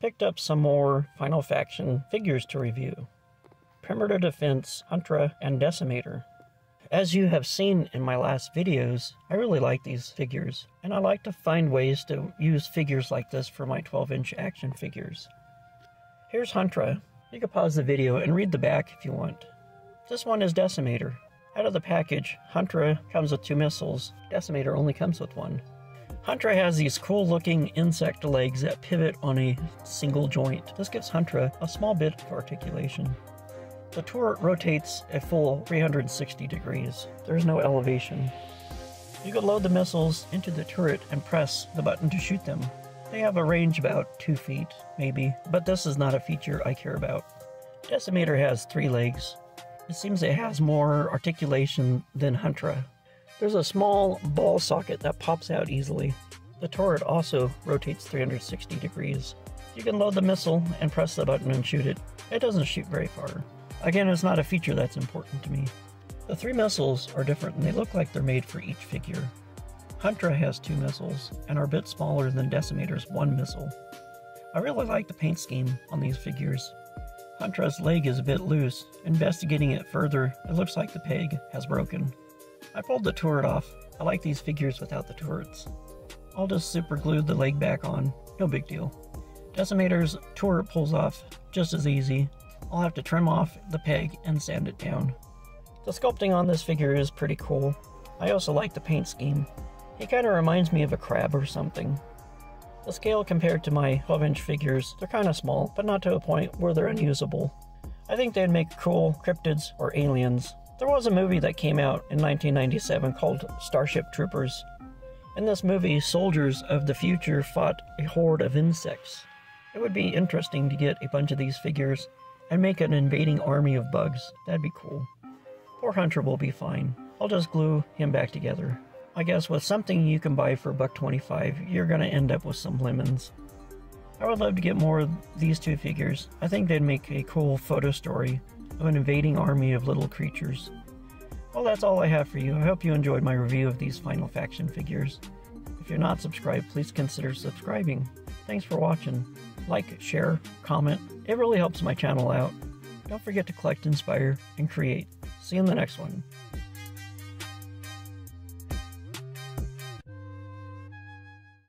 picked up some more Final Faction figures to review. Perimeter Defense, Huntra, and Decimator. As you have seen in my last videos, I really like these figures, and I like to find ways to use figures like this for my 12-inch action figures. Here's Huntra. You can pause the video and read the back if you want. This one is Decimator. Out of the package, Huntra comes with two missiles, Decimator only comes with one. Huntra has these cool looking insect legs that pivot on a single joint. This gives Huntra a small bit of articulation. The turret rotates a full 360 degrees. There is no elevation. You can load the missiles into the turret and press the button to shoot them. They have a range about 2 feet, maybe, but this is not a feature I care about. Decimator has three legs. It seems it has more articulation than Huntra. There's a small ball socket that pops out easily. The turret also rotates 360 degrees. You can load the missile and press the button and shoot it. It doesn't shoot very far. Again, it's not a feature that's important to me. The three missiles are different and they look like they're made for each figure. Huntra has two missiles and are a bit smaller than Decimator's one missile. I really like the paint scheme on these figures. Huntra's leg is a bit loose. Investigating it further, it looks like the peg has broken. I pulled the turret off. I like these figures without the turrets. I'll just super glue the leg back on. No big deal. Decimator's turret pulls off just as easy, I'll have to trim off the peg and sand it down. The sculpting on this figure is pretty cool. I also like the paint scheme. He kind of reminds me of a crab or something. The scale compared to my 12 inch figures, they're kind of small, but not to a point where they're unusable. I think they'd make cool cryptids or aliens. There was a movie that came out in 1997 called Starship Troopers. In this movie, soldiers of the future fought a horde of insects. It would be interesting to get a bunch of these figures and make an invading army of bugs. That'd be cool. Poor Huntra will be fine. I'll just glue him back together. I guess with something you can buy for buck 25, you're gonna end up with some lemons. I would love to get more of these two figures. I think they'd make a cool photo story of an invading army of little creatures. Well, that's all I have for you. I hope you enjoyed my review of these Final Faction figures. If you're not subscribed, please consider subscribing. Thanks for watching. Like, share, comment. It really helps my channel out. Don't forget to collect, inspire, and create. See you in the next one.